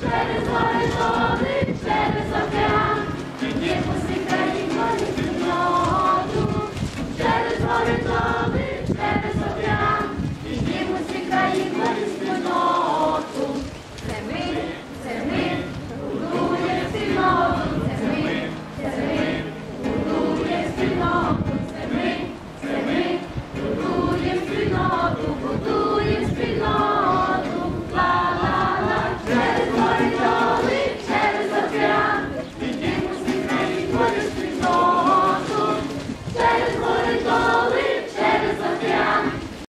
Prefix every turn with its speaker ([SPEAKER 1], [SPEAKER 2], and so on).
[SPEAKER 1] Через горизонт